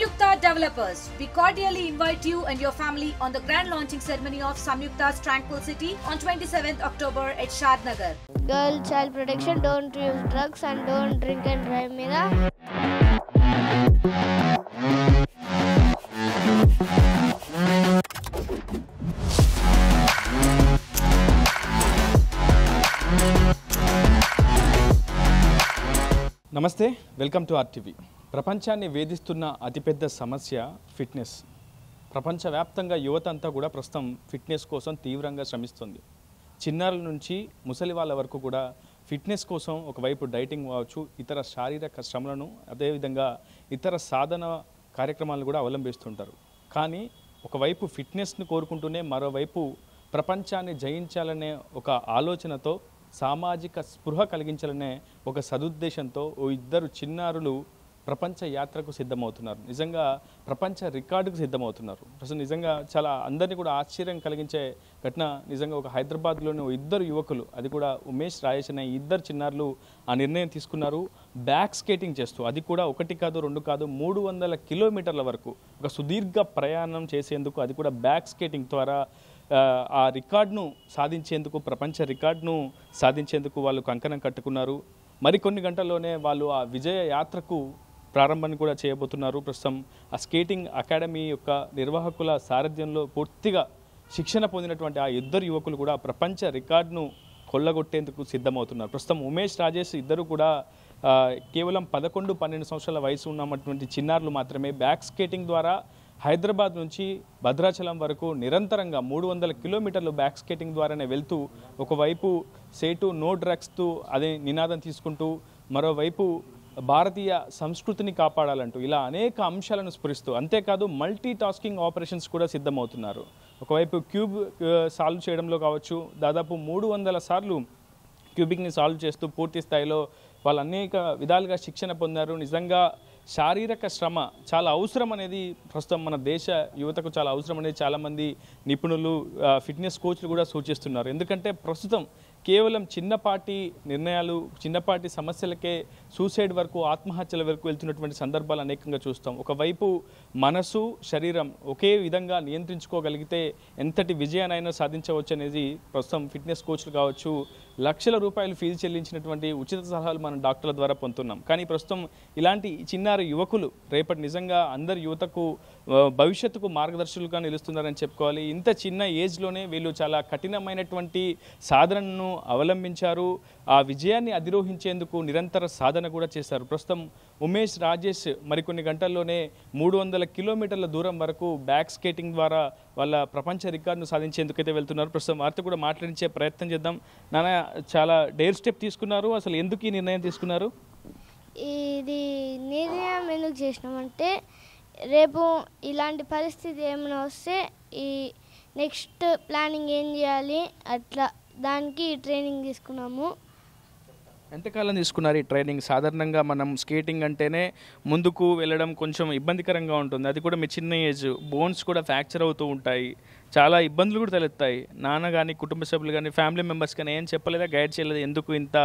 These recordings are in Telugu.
Samyukta developers, we cordially invite you and your family on the grand launching ceremony of Samyukta's Tranquil City on 27th October at Shadnagar. Girl child protection, don't use drugs and don't drink and drive, Mira. Namaste, welcome to Art TV. ప్రపంచాన్ని వేధిస్తున్న అతిపెద్ద సమస్య ఫిట్నెస్. ప్రపంచవ్యాప్తంగా యువత అంతా కూడా ప్రస్తుతం ఫిట్నెస్ కోసం తీవ్రంగా శ్రమిస్తుంది. చిన్నారుల నుంచి ముసలి వాళ్ళ వరకు కూడా ఫిట్నెస్ కోసం ఒకవైపు డైటింగ్ కావచ్చు ఇతర శారీరక శ్రమలను అదేవిధంగా ఇతర సాధన కార్యక్రమాలను కూడా అవలంబిస్తుంటారు. కానీ ఒకవైపు ఫిట్నెస్ను కోరుకుంటూనే మరోవైపు ప్రపంచాన్ని జయించాలనే ఒక ఆలోచనతో సామాజిక స్పృహ కలిగించాలనే ఒక సదుద్దేశంతో ఓ ఇద్దరు చిన్నారులు ప్రపంచ యాత్రకు సిద్ధమవుతున్నారు. నిజంగా ప్రపంచ రికార్డుకు సిద్ధమవుతున్నారు. అసలు నిజంగా చాలా అందరినీ కూడా ఆశ్చర్యం కలిగించే ఘటన నిజంగా ఒక హైదరాబాద్లోని ఇద్దరు యువకులు అది కూడా ఉమేష్ రాజేష్ అనే ఇద్దరు చిన్నారులు ఆ నిర్ణయం తీసుకున్నారు. బ్యాక్ స్కేటింగ్ చేస్తూ అది కూడా ఒకటి కాదు రెండు కాదు మూడు వందల కిలోమీటర్ల వరకు ఒక సుదీర్ఘ ప్రయాణం చేసేందుకు అది కూడా బ్యాక్ స్కేటింగ్ ద్వారా ఆ రికార్డును సాధించేందుకు ప్రపంచ రికార్డును సాధించేందుకు వాళ్ళు కంకణం కట్టుకున్నారు. మరికొన్ని గంటల్లోనే వాళ్ళు ఆ విజయ యాత్రకు ప్రారంభాన్ని కూడా చేయబోతున్నారు. ప్రస్తుతం ఆ స్కేటింగ్ అకాడమీ యొక్క నిర్వాహకుల సారథ్యంలో పూర్తిగా శిక్షణ పొందినటువంటి ఆ ఇద్దరు యువకులు కూడా ప్రపంచ రికార్డును కొల్లగొట్టేందుకు సిద్ధమవుతున్నారు. ప్రస్తుతం ఉమేష్ రాజేష్ ఇద్దరు కూడా కేవలం పదకొండు పన్నెండు సంవత్సరాల వయసు ఉన్నటువంటి చిన్నారులు మాత్రమే బ్యాక్ స్కేటింగ్ ద్వారా హైదరాబాద్ నుంచి భద్రాచలం వరకు నిరంతరంగా మూడు వందల కిలోమీటర్లు బ్యాక్ స్కేటింగ్ ద్వారానే వెళ్తూ ఒకవైపు సేటు నో డ్రగ్స్తో అదే నినాదం తీసుకుంటూ మరోవైపు భారతీయ సంస్కృతిని కాపాడాలంటూ ఇలా అనేక అంశాలను స్ఫురిస్తూ అంతేకాదు మల్టీ టాస్కింగ్ ఆపరేషన్స్ కూడా సిద్ధమవుతున్నారు. ఒకవైపు క్యూబ్ సాల్వ్ చేయడంలో కావచ్చు దాదాపు మూడు వందల సార్లు క్యూబిక్ని సాల్వ్ చేస్తూ పూర్తి స్థాయిలో వాళ్ళు అనేక విధాలుగా శిక్షణ పొందారు. నిజంగా శారీరక శ్రమ చాలా అవసరం అనేది ప్రస్తుతం మన దేశ యువతకు చాలా అవసరం అనేది చాలామంది నిపుణులు ఫిట్నెస్ కోచ్లు కూడా సూచిస్తున్నారు. ఎందుకంటే ప్రస్తుతం కేవలం చిన్నపాటి నిర్ణయాలు చిన్నపాటి సమస్యలకే సూసైడ్ వరకు ఆత్మహత్యల వరకు వెళ్తున్నటువంటి సందర్భాలు అనేకంగా చూస్తాం. ఒకవైపు మనసు శరీరం ఒకే విధంగా నియంత్రించుకోగలిగితే ఎంతటి విజయానైనా సాధించవచ్చు అనేది ప్రస్తుతం ఫిట్నెస్ కోచ్లు కావచ్చు లక్షల రూపాయలు ఫీజు చెల్లించినటువంటి ఉచిత సలహాలు మనం డాక్టర్ల ద్వారా పొందుతున్నాం. కానీ ప్రస్తుతం ఇలాంటి చిన్నారి యువకులు రేపటి నిజంగా అందరి యువతకు భవిష్యత్తుకు మార్గదర్శకులుగా నిలుస్తున్నారని చెప్పుకోవాలి. ఇంత చిన్న ఏజ్లోనే వీళ్ళు చాలా కఠినమైనటువంటి సాధనను అవలంబించారు. ఆ విజయాన్ని అధిరోహించేందుకు నిరంతర సాధన కూడా చేశారు. ప్రస్తుతం ఉమేష్ రాజేష్ మరికొన్ని గంటల్లోనే మూడు వందల కిలోమీటర్ల దూరం వరకు బ్యాక్ స్కేటింగ్ ద్వారా వాళ్ళ ప్రపంచ రికార్డును సాధించేందుకైతే వెళ్తున్నారు. ప్రస్తుతం వారితో కూడా మాట్లాడించే ప్రయత్నం చేద్దాం. నాన్న చాలా డేర్ స్టెప్ తీసుకున్నారు. అసలు ఎందుకు ఈ నిర్ణయం తీసుకున్నారు? ఇది నిర్ణయం ఎందుకు చేసినామంటే రేపు ఇలాంటి పరిస్థితి ఏమైనా వస్తే ఈ నెక్స్ట్ ప్లానింగ్ ఏం చేయాలి అట్లా దానికి ట్రైనింగ్ తీసుకున్నాము. ఎంతకాలం తీసుకున్నారు ఈ ట్రైనింగ్? సాధారణంగా మనం స్కేటింగ్ అంటేనే ముందుకు వెళ్ళడం కొంచెం ఇబ్బందికరంగా ఉంటుంది. అది కూడా మీ చిన్న ఏజ్. బోన్స్ కూడా ఫ్రాక్చర్ అవుతూ ఉంటాయి. చాలా ఇబ్బందులు కూడా తలెత్తాయి. నాన్న కానీ కుటుంబ సభ్యులు కానీ ఫ్యామిలీ మెంబర్స్ కానీ ఏం చెప్పలేదా గైడ్ చేయలేదు ఎందుకు ఇంత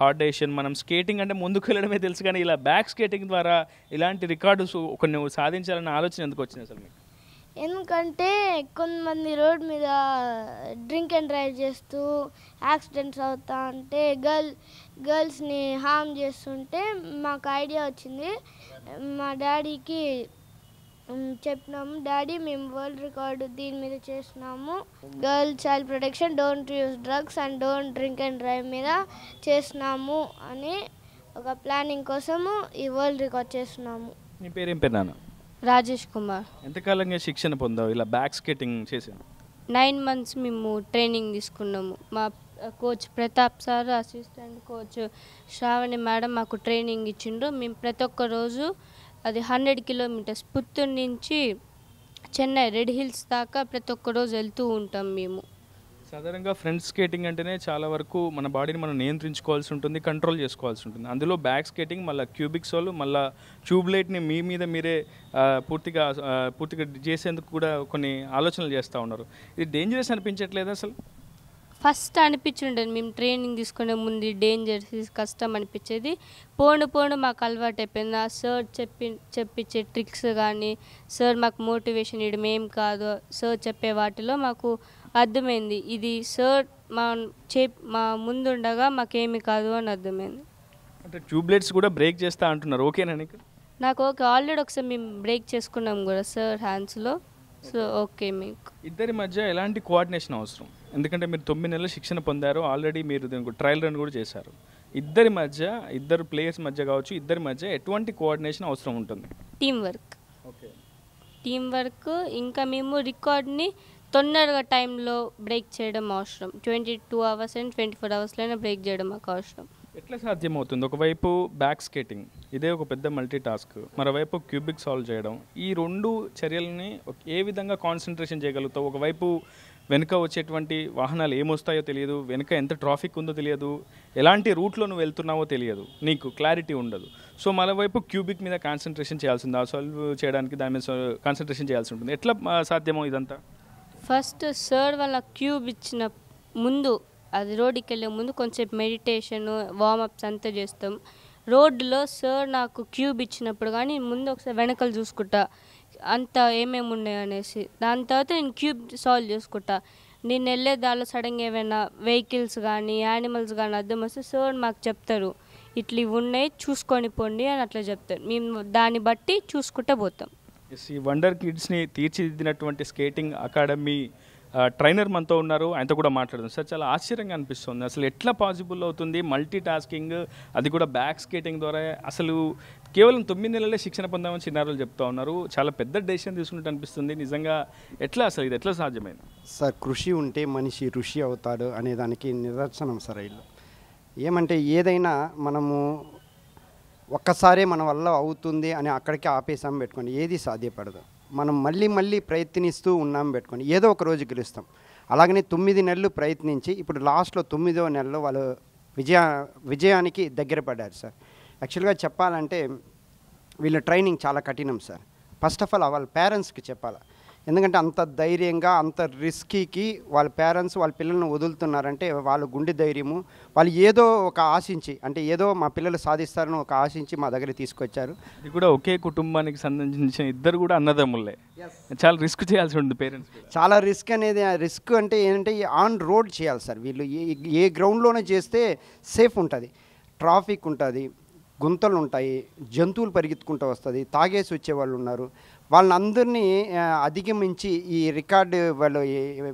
హార్డ్ డెసిషన్? మనం స్కేటింగ్ అంటే ముందుకు వెళ్ళడమే తెలుసు కానీ ఇలా బ్యాక్ స్కేటింగ్ ద్వారా ఇలాంటి రికార్డుస్ కొన్ని సాధించాలన్న ఆలోచన ఎందుకు వచ్చింది అసలు మీకు? ఎందుకంటే కొంతమంది రోడ్ మీద డ్రింక్ అండ్ డ్రైవ్ చేస్తూ యాక్సిడెంట్స్ అవుతా ఉంటే గర్ల్ గర్ల్స్ని హామ్ చేస్తుంటే మాకు ఐడియా వచ్చింది. మా డాడీకి చెప్పినాము. డాడీ మేము వరల్డ్ రికార్డు దీని మీద చేస్తున్నాము. Girl child protection don't use drugs and don't drink and drive మీద చేస్తున్నాము అని ఒక ప్లానింగ్ కోసము ఈ వరల్డ్ రికార్డ్ చేస్తున్నాము. నీ పేరేం పేరు నాన్న? రాజేష్ కుమార్. ఎంతకాలంగా శిక్షణ పొందావు? ఇలా బ్యాక్ స్కేటింగ్ చేసాను నైన్ మంత్స్ మేము ట్రైనింగ్ తీసుకున్నాము. మా coach Pratap sir assistant coach Shravani madam మాకు ట్రైనింగ్ ఇచ్చిండ్రు. మేము ప్రతి ఒక్క రోజు అది హండ్రెడ్ కిలోమీటర్స్ పుత్తూరు నుంచి చెన్నై రెడ్ హిల్స్ దాకా ప్రతి ఒక్క రోజు వెళ్తూ ఉంటాం మేము. సాధారణంగా ఫ్రంట్ స్కేటింగ్ అంటేనే చాలా వరకు మన బాడీని మనం నియంత్రించుకోవాల్సి ఉంటుంది కంట్రోల్ చేసుకోవాల్సి ఉంటుంది. అందులో బ్యాక్ స్కేటింగ్ మళ్ళీ క్యూబిక్స్ వాళ్ళు మళ్ళీ ట్యూబ్లైట్ని మీ మీద మీరే పూర్తిగా పూర్తిగా చేసేందుకు కూడా కొన్ని ఆలోచనలు చేస్తూ ఉన్నారు. ఇది డేంజరస్ అనిపించట్లేదు అసలు? ఫస్ట్ అనిపించుండేది మేము ట్రైనింగ్ తీసుకునే ముందు డేంజర్స్ కష్టం అనిపించేది. పోను పోను మాకు అలవాటు అయిపోయింది. ఆ సార్ చెప్పి చెప్పించే ట్రిక్స్ కానీ సార్ మాకు మోటివేషన్ ఇవ్వడం ఏం కాదు. సార్ చెప్పే వాటిలో మాకు అర్థమైంది. ఇది సార్ మా చే మా ముందుండగా మాకేమి కాదు అని అర్థమైంది. అంటే ట్యూబ్లెట్స్ కూడా బ్రేక్ చేస్తా అంటున్నారు. ఓకేనా నీకు? నాకు ఓకే. ఆల్రెడీ ఒకసారి మేము బ్రేక్ చేసుకున్నాం కూడా సార్ హ్యాండ్స్లో. సో ఓకే మీకు. ఇద్దరి మధ్య ఎలాంటి కోఆర్డినేషన్ అవసరం? ఎందుకంటే మీరు తొమ్మిది నెలల శిక్షణ పొందారు. ఆల్రెడీ మీరు దీనికి ట్రయల్ రన్ కూడా చేశారు. ఇద్దరి మధ్య ఇద్దరు ప్లేయర్స్ మధ్య కావచ్చు ఇద్దరి మధ్య ఎటువంటి కోఆర్డినేషన్ అవసరం ఉంటుంది? Team work okay. Team work ఇంకా మేము రికార్డ్ని తొందరగా టైంలో బ్రేక్ చేయడం అవసరం. Twenty two hours and twenty four అవర్స్లోనే break చేయడం మాకు అవసరం. ఎట్లా సాధ్యమవుతుంది? ఒకవైపు బ్యాక్ స్కేటింగ్ ఇదే ఒక పెద్ద మల్టీ టాస్క్ మరోవైపు క్యూబిక్ సాల్వ్ చేయడం ఈ రెండు చర్యలని ఏ విధంగా కాన్సన్ట్రేషన్ చేయగలుగుతావు? ఒకవైపు వెనుక వచ్చేటువంటి వాహనాలు ఏమొస్తాయో తెలియదు వెనుక ఎంత ట్రాఫిక్ ఉందో తెలియదు ఎలాంటి రూట్లో నువ్వు వెళ్తున్నావో తెలియదు నీకు క్లారిటీ ఉండదు. సో మరోవైపు క్యూబిక్ మీద కాన్సన్ట్రేషన్ చేయాల్సింది? సాల్వ్ చేయడానికి దాని మీద కాన్సన్ట్రేషన్ చేయాల్సి ఉంటుంది. ఎట్లా సాధ్యమో ఇదంతా? ఫస్ట్ సార్ వాళ్ళ క్యూబ్ ఇచ్చిన ముందు అది రోడ్డుకి వెళ్ళే ముందు కొంచెం మెడిటేషన్ వార్మప్స్ అంతా చేస్తాం. రోడ్డులో సార్ నాకు క్యూబ్ ఇచ్చినప్పుడు కానీ ముందు ఒకసారి వెనకలు చూసుకుంటా. అంత ఏమేమి ఉన్నాయి అనేసి. దాని తర్వాత నేను క్యూబ్ సాల్వ్ చేసుకుంటా. నేను వెళ్ళే దానిలో సడన్గా ఏమైనా వెహికల్స్ కానీ యానిమల్స్ కానీ అర్థం వస్తే సార్ మాకు చెప్తారు. ఇట్లా ఇవి ఉన్నాయి చూసుకొని పోండి అని అట్లా చెప్తారు. మేము దాన్ని బట్టి చూసుకుంటూ పోతాం. ఈ వండర్ కిడ్స్ని తీర్చిదిద్దినటువంటి స్కేటింగ్ అకాడమీ ట్రైనర్ మనతో ఉన్నారు. ఆయనతో కూడా మాట్లాడుతుంది సార్ చాలా ఆశ్చర్యంగా అనిపిస్తుంది. అసలు ఎట్లా పాసిబుల్ అవుతుంది? మల్టీ టాస్కింగ్ అది కూడా బ్యాక్ స్కేటింగ్ ద్వారా అసలు కేవలం తొమ్మిది నెలలే శిక్షణ పొందామని చిన్నారులు చెప్తా ఉన్నారు. చాలా పెద్ద డెసిషన్ తీసుకున్నట్టు అనిపిస్తుంది. నిజంగా ఎట్లా అసలు ఇది? ఎట్లా సాధ్యమైంది? సార్ కృషి ఉంటే మనిషి ఋషి అవుతాడు అనే దానికి నిదర్శనం సార్ వీళ్ళు ఏమంటే ఏదైనా మనము ఒక్కసారే మన వల్ల అవుతుంది అని అక్కడికి ఆపేసాం పెట్టుకోండి. ఏది సాధ్యపడదు. మనం మళ్ళీ మళ్ళీ ప్రయత్నిస్తూ ఉన్నాం పెట్టుకోండి. ఏదో ఒక రోజు గెలుస్తాం. అలాగనే తొమ్మిది నెలలు ప్రయత్నించి ఇప్పుడు లాస్ట్లో తొమ్మిదో నెలలో వాళ్ళు విజయ విజయానికి దగ్గర పడ్డారు సార్. యాక్చువల్గా చెప్పాలంటే వీళ్ళ ట్రైనింగ్ చాలా కఠినం సార్. ఫస్ట్ ఆఫ్ ఆల్ వాళ్ళ పేరెంట్స్కి చెప్పాలి. ఎందుకంటే అంత ధైర్యంగా అంత రిస్కీకి వాళ్ళ పేరెంట్స్ వాళ్ళ పిల్లల్ని వదులుతున్నారంటే వాళ్ళ గుండె ధైర్యము. వాళ్ళు ఏదో ఒక ఆశించి అంటే ఏదో మా పిల్లలు సాధిస్తారని ఒక ఆశించి మా దగ్గర తీసుకొచ్చారు. ఇది కూడా ఒకే కుటుంబానికి సంబంధించిన ఇద్దరు కూడా అన్నదమ్ములే. చాలా రిస్క్ చేయాల్సి ఉంటుంది పేరెంట్స్ చాలా రిస్క్ అనేది రిస్క్ అంటే ఏంటంటే ఆన్ రోడ్ చేయాలి సార్. వీళ్ళు ఏ ఏ గ్రౌండ్లోనే చేస్తే సేఫ్ ఉంటుంది. ట్రాఫిక్ ఉంటుంది గుంతలు ఉంటాయి జంతువులు పరిగెత్తుకుంటూ వస్తుంది తాగేసి వచ్చేవాళ్ళు ఉన్నారు. వాళ్ళందరినీ అధిగమించి ఈ రికార్డు వాళ్ళు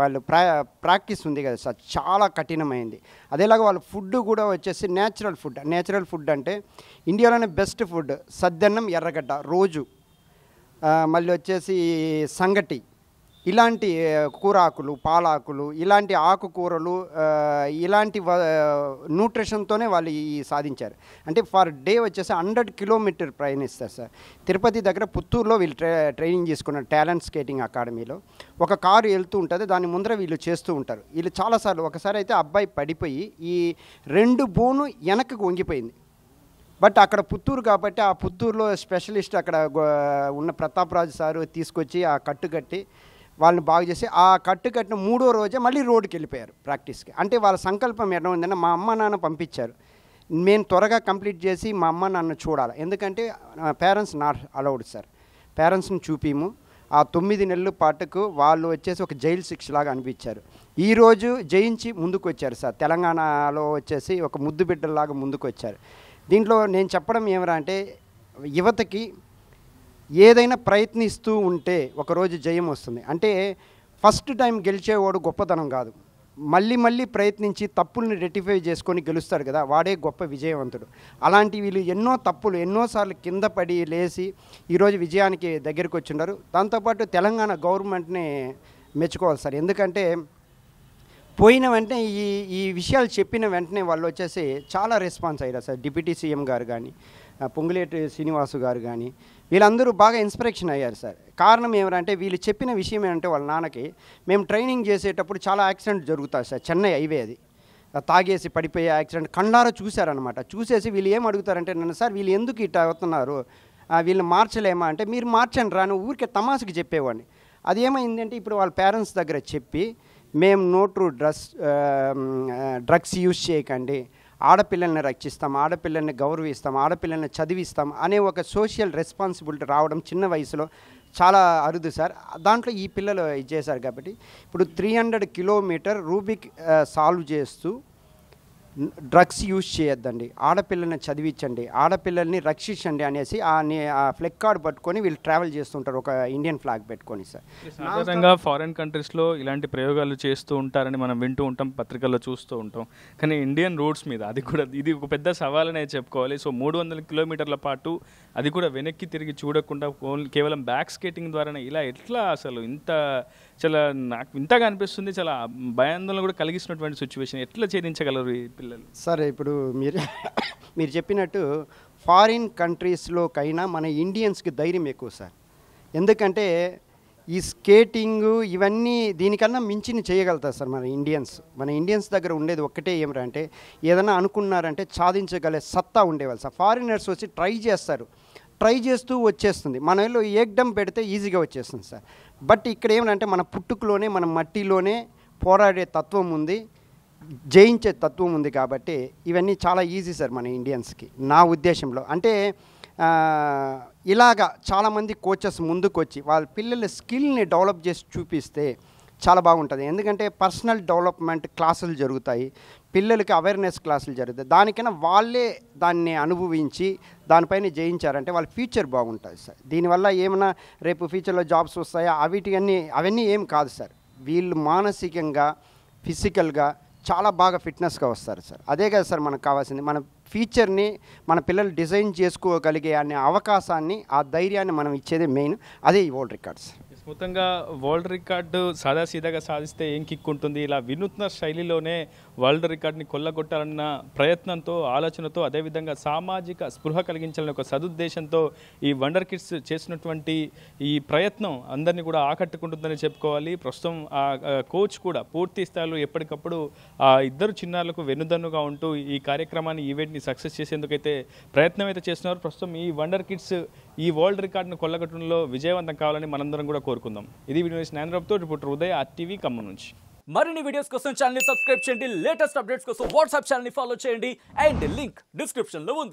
వాళ్ళు ప్రా ప్రాక్టీస్ ఉంది కదా సార్ చాలా కఠినమైంది. అదేలాగా వాళ్ళ ఫుడ్ కూడా వచ్చేసి నేచురల్ ఫుడ్. నేచురల్ ఫుడ్ అంటే ఇండియాలోనే బెస్ట్ ఫుడ్ సద్దన్నం ఎర్రగడ్డ రోజు. మళ్ళీ వచ్చేసి సంగటి. ఇలాంటి కూరాకులు పాలాకులు ఇలాంటి ఆకుకూరలు ఇలాంటి న్యూట్రిషన్తోనే వాళ్ళు ఈ సాధించారు. అంటే ఫర్ డే వచ్చేసి హండ్రెడ్ కిలోమీటర్ ప్రయాణిస్తారు సార్. తిరుపతి దగ్గర పుత్తూరులో వీళ్ళు ట్రై ట్రైనింగ్ తీసుకున్నారు టాలెంట్ స్కేటింగ్ అకాడమీలో ఒక కారు వెళ్తూ ఉంటుంది దాని ముందర వీళ్ళు చేస్తూ ఉంటారు. వీళ్ళు చాలాసార్లు ఒకసారి అయితే అబ్బాయి పడిపోయి ఈ రెండు బోను వెనక్కి వంగిపోయింది. బట్ అక్కడ పుత్తూరు కాబట్టి ఆ పుత్తూరులో స్పెషలిస్ట్ అక్కడ ఉన్న ప్రతాప్ రాజు సారు తీసుకొచ్చి ఆ కట్టు కట్టి వాళ్ళని బాగు చేసి ఆ కట్టు కట్టిన మూడో రోజే మళ్ళీ రోడ్డుకి వెళ్ళిపోయారు ప్రాక్టీస్కి. అంటే వాళ్ళ సంకల్పం ఎలా ఉందంటే మా అమ్మ నాన్న పంపించారు. నేను త్వరగా కంప్లీట్ చేసి మా అమ్మ నాన్న చూడాలి. ఎందుకంటే పేరెంట్స్ నాట్ అలౌడ్ సార్. పేరెంట్స్ని చూపిము. ఆ తొమ్మిది నెలల పాటుకు వాళ్ళు వచ్చేసి ఒక జైలు శిక్షలాగా అనిపించారు. ఈరోజు జయించి ముందుకు వచ్చారు సార్. తెలంగాణలో వచ్చేసి ఒక ముద్దు బిడ్డలాగా ముందుకు వచ్చారు దీంట్లో నేను చెప్పడం ఏమరా అంటే యువతకి ఏదైనా ప్రయత్నిస్తూ ఉంటే ఒకరోజు జయం వస్తుంది. అంటే ఫస్ట్ టైం గెలిచేవాడు గొప్పతనం కాదు. మళ్ళీ మళ్ళీ ప్రయత్నించి తప్పుల్ని రెటిఫై చేసుకొని గెలుస్తాడు కదా వాడే గొప్ప విజయవంతుడు. అలాంటి వీళ్ళు ఎన్నో తప్పులు ఎన్నోసార్లు కింద పడి లేచి ఈరోజు విజయానికి దగ్గరికి వచ్చిండారు. దాంతోపాటు తెలంగాణ గవర్నమెంట్ని మెచ్చుకోవాలి సార్. ఎందుకంటే పోయిన వెంటనే ఈ ఈ విషయాలు చెప్పిన వెంటనే వాళ్ళు వచ్చేసి చాలా రెస్పాన్స్ అయ్యారు సార్. డిప్యూటీ సీఎం గారు కానీ పొంగులేటి శ్రీనివాసు గారు కానీ వీళ్ళందరూ బాగా ఇన్స్పిరేషన్ అయ్యారు సార్. కారణం ఏమంటే వీళ్ళు చెప్పిన విషయం ఏంటంటే వాళ్ళ నాన్నకి మేము ట్రైనింగ్ చేసేటప్పుడు చాలా యాక్సిడెంట్ జరుగుతాయి సార్ చెన్నై హైవే అది. తాగేసి పడిపోయే యాక్సిడెంట్ కళ్ళారా చూశారనమాట చూసేసి వీళ్ళు ఏం అడుగుతారంటే నన్ను సార్ వీళ్ళు ఎందుకు ఇట్లా అవుతున్నారు? వీళ్ళు మార్చలేమా? అంటే మీరు మార్చండి రాను ఊరికే తమాసుకి చెప్పేవాడిని. అది ఏమైందంటే ఇప్పుడు వాళ్ళ పేరెంట్స్ దగ్గర చెప్పి మేము నోటు డ్రస్ డ్రగ్స్ యూజ్ చేయకండి ఆడపిల్లల్ని రక్షిస్తాం ఆడపిల్లల్ని గౌరవిస్తాం ఆడపిల్లల్ని చదివిస్తాం అనే ఒక సోషల్ రెస్పాన్సిబిలిటీ రావడం చిన్న వయసులో చాలా అరుదు సార్. దాంట్లో ఈ పిల్లలు ఇది చేశారు కాబట్టి ఇప్పుడు three hundred kilometre Rubik solve చేస్తూ డ్రగ్స్ యూజ్ చేయొద్దండి. ఆడపిల్లల్ని చదివించండి. ఆడపిల్లల్ని రక్షించండి అనేసి ఆ ఫ్లెక్ కార్డ్ పట్టుకొని వీళ్ళు ట్రావెల్ చేస్తుంటారు. ఒక ఇండియన్ ఫ్లాగ్ పెట్టుకొని సార్. సాధారణంగా ఫారిన్ కంట్రీస్లో ఇలాంటి ప్రయోగాలు చేస్తూ ఉంటారని మనం వింటూ ఉంటాం పత్రికల్లో చూస్తూ ఉంటాం. కానీ ఇండియన్ రోడ్స్ మీద అది కూడా ఇది ఒక పెద్ద సవాలనే చెప్పుకోవాలి. సో మూడు వందల కిలోమీటర్ల పాటు అది కూడా వెనక్కి తిరిగి చూడకుండా ఓన్లీ కేవలం బ్యాక్ స్కేటింగ్ ద్వారానే ఇలా ఎట్లా అసలు ఇంత చాలా నాకు ఇంతగా అనిపిస్తుంది. చాలా భయాందోళన కూడా కలిగిస్తున్నటువంటి సిచ్యువేషన్ ఎట్లా ఛేదించగలరు ఈ పిల్లలు. సరే ఇప్పుడు మీరు మీరు చెప్పినట్టు ఫారిన్ కంట్రీస్లోకైనా మన ఇండియన్స్కి ధైర్యం ఎక్కువ సార్. ఎందుకంటే ఈ స్కేటింగ్ ఇవన్నీ దీనికన్నా మించిని చేయగలుగుతారు సార్ మన ఇండియన్స్. మన ఇండియన్స్ దగ్గర ఉండేది ఒక్కటే ఏమిటంటే ఏదైనా అనుకున్నారంటే సాధించగలే సత్తా ఉండేవాళ్ళు సార్. ఫారినర్స్ వచ్చి ట్రై చేస్తారు. ట్రై చేస్తూ వచ్చేస్తుంది. మన వీళ్ళు పెడితే ఈజీగా వచ్చేస్తుంది సార్. బట్ ఇక్కడ ఏమంటే మన పుట్టుకలోనే మన మట్టిలోనే పోరాడే తత్వం ఉంది. జయించే తత్వం ఉంది కాబట్టి ఇవన్నీ చాలా ఈజీ సార్ మన ఇండియన్స్కి నా ఉద్దేశంలో. అంటే ఇలాగ ఇలాగా చాలామంది కోచెస్ ముందుకు వచ్చి వాళ్ళ పిల్లల స్కిల్ని డెవలప్ చేసి చూపిస్తే చాలా బాగుంటుంది. ఎందుకంటే పర్సనల్ డెవలప్మెంట్ క్లాసులు జరుగుతాయి. పిల్లలకి అవేర్నెస్ క్లాసులు జరుగుతాయి. దానికైనా వాళ్ళే దాన్ని అనుభవించి దానిపైన జయించారంటే వాళ్ళ ఫ్యూచర్ బాగుంటుంది సార్ దీనివల్ల ఏమైనా రేపు ఫ్యూచర్లో జాబ్స్ వస్తాయా? అవిటి అన్నీ అవన్నీ ఏం కాదు సార్ వీళ్ళు మానసికంగా ఫిజికల్గా చాలా బాగా ఫిట్నెస్గా వస్తారు సార్. అదే కదా సార్ మనకు కావాల్సింది. మన ఫ్యూచర్ని మన పిల్లలు డిజైన్ చేసుకోగలిగే అనే అవకాశాన్ని ఆ ధైర్యాన్ని మనం ఇచ్చేది మెయిన్. అదే ఈ వరల్డ్ రికార్డ్స్ మొత్తంగా వరల్డ్ రికార్డు సాదాసీదాగా సాధిస్తే ఏం కిక్ ఉంటుంది? ఇలా వినూత్న శైలిలోనే వరల్డ్ రికార్డ్ని కొల్లగొట్టాలన్న ప్రయత్నంతో ఆలోచనతో అదేవిధంగా సామాజిక స్పృహ కలిగించాలని ఒక సదుద్దేశంతో ఈ వండర్ కిడ్స్ చేసినటువంటి ఈ ప్రయత్నం అందరినీ కూడా ఆకట్టుకుంటుందని చెప్పుకోవాలి. ప్రస్తుతం ఆ ఆ కోచ్ కూడా పూర్తి స్థాయిలో ఎప్పటికప్పుడు ఆ ఇద్దరు చిన్నారులకు వెన్నుదన్నుగా ఉంటూ ఈ కార్యక్రమాన్ని ఈవెంట్ని సక్సెస్ చేసేందుకైతే ప్రయత్నం అయితే చేస్తున్నారు. ప్రస్తుతం ఈ వండర్ కిడ్స్ ఈ వరల్డ్ రికార్డును కొల్లగొట్టడంలో విజయవంతం కావాలని మనందరం కూడా కోరుకుందాం. ఇది వీడియో నేంద్రబాబుతో రిపోర్టర్ ఉదయ్ ఆర్టీవీ ఖమ్మం నుంచి. మరిన్ని వీడియోస్ కోసం ఛానల్ సబ్స్క్రైబ్ చేయండి. లేటెస్ట్ అప్డేట్స్ కోసం వాట్సాప్ ఛానల్ ఫాలో చేయండి. అండ్ లింక్ డిస్క్రిప్షన్లో ఉంది.